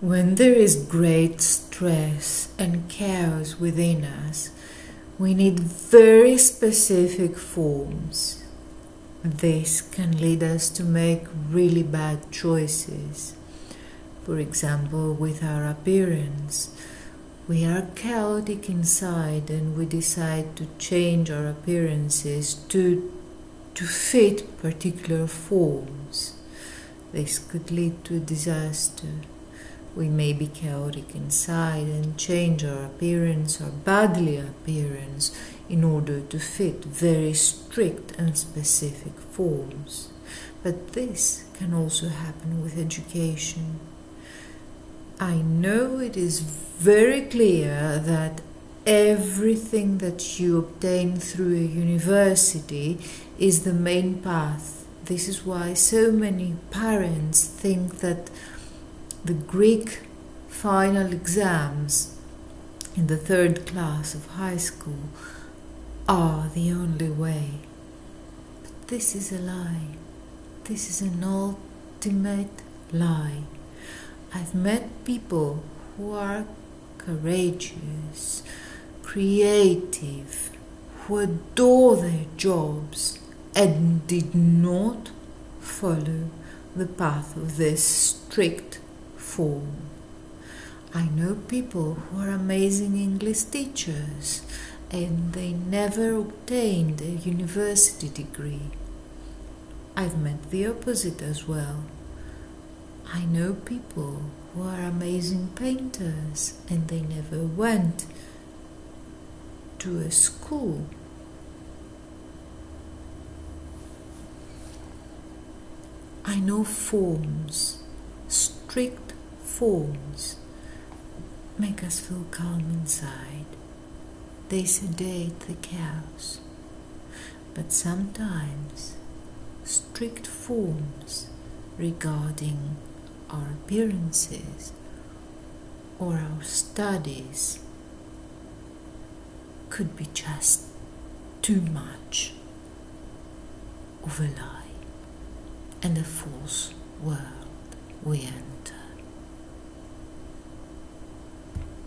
When there is great stress and chaos within us, we need very specific forms. This can lead us to make really bad choices. For example, with our appearance. We are chaotic inside and we decide to change our appearances to, to fit particular forms. This could lead to disaster. We may be chaotic inside and change our appearance or bodily appearance in order to fit very strict and specific forms. But this can also happen with education. I know it is very clear that everything that you obtain through a university is the main path. This is why so many parents think that the Greek final exams in the third class of high school are the only way. But this is a lie. This is an ultimate lie. I've met people who are courageous, creative, who adore their jobs and did not follow the path of this strict form. I know people who are amazing English teachers and they never obtained a university degree. I've met the opposite as well. I know people who are amazing painters and they never went to a school. I know forms, strict forms make us feel calm inside. They sedate the chaos. But sometimes strict forms regarding our appearances or our studies could be just too much of a lie and a false world we enter.